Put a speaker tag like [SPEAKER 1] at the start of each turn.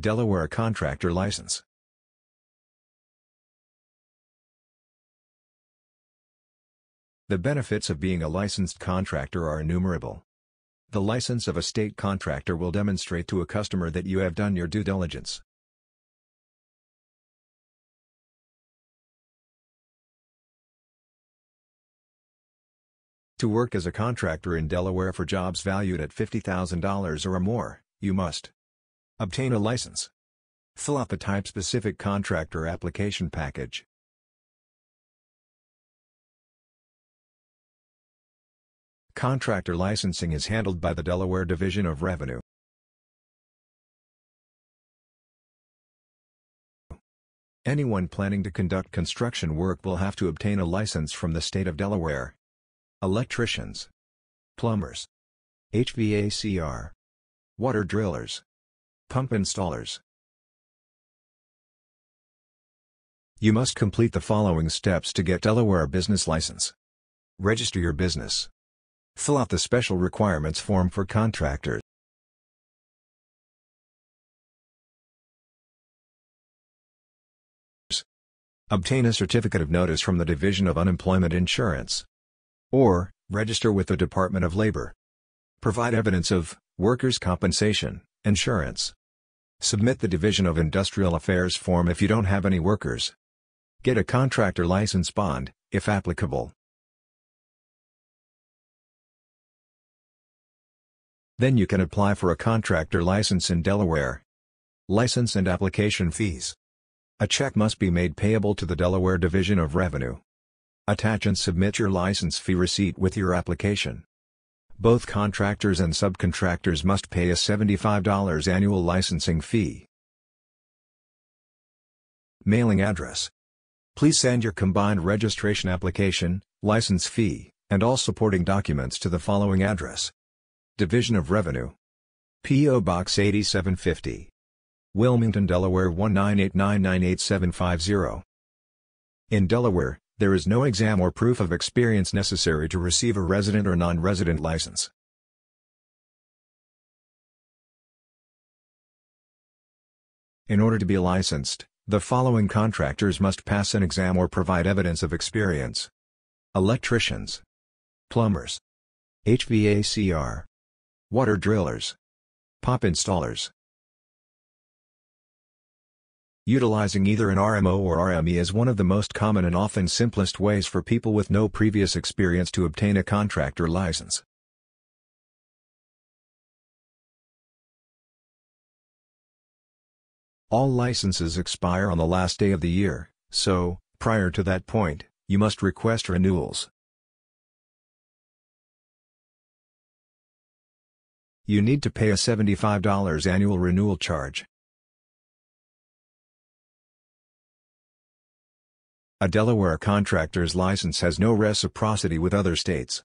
[SPEAKER 1] Delaware Contractor License The benefits of being a licensed contractor are innumerable. The license of a state contractor will demonstrate to a customer that you have done your due diligence. To work as a contractor in Delaware for jobs valued at $50,000 or more, you must obtain a license. Fill out the type-specific contractor application package. Contractor licensing is handled by the Delaware Division of Revenue. Anyone planning to conduct construction work will have to obtain a license from the state of Delaware. Electricians, plumbers, HVACR, water drillers, pump installers. You must complete the following steps to get Delaware business license. Register your business. Fill out the special requirements form for contractors. Obtain a certificate of notice from the Division of Unemployment Insurance. Or, register with the Department of Labor. Provide evidence of workers' compensation, insurance. Submit the Division of Industrial Affairs form if you don't have any workers. Get a contractor license bond, if applicable. Then you can apply for a contractor license in Delaware. License and application fees. A check must be made payable to the Delaware Division of Revenue. Attach and submit your license fee receipt with your application. Both contractors and subcontractors must pay a $75 annual licensing fee. Mailing address. Please send your combined registration application, license fee, and all supporting documents to the following address. Division of Revenue. P.O. Box 8750. Wilmington, Delaware 198998750. In Delaware, there is no exam or proof of experience necessary to receive a resident or non-resident license. In order to be licensed, the following contractors must pass an exam or provide evidence of experience. Electricians. Plumbers. HVACR. Water drillers. Pump installers. Utilizing either an RMO or RME is one of the most common and often simplest ways for people with no previous experience to obtain a contractor license. All licenses expire on the last day of the year, so, prior to that point, you must request renewals. You need to pay a $75 annual renewal charge. A Delaware contractor's license has no reciprocity with other states.